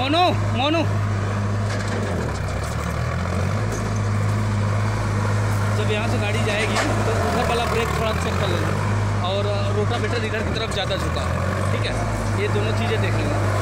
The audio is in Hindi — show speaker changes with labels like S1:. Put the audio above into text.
S1: मोनू मोनू। जब यहाँ से गाड़ी जाएगी तो उधर वाला ब्रेक थोड़ा चेक कर लेना। और रोटा बेटर इधर की तरफ़ ज़्यादा झुका। है ठीक है? ये दोनों चीज़ें देख लेना।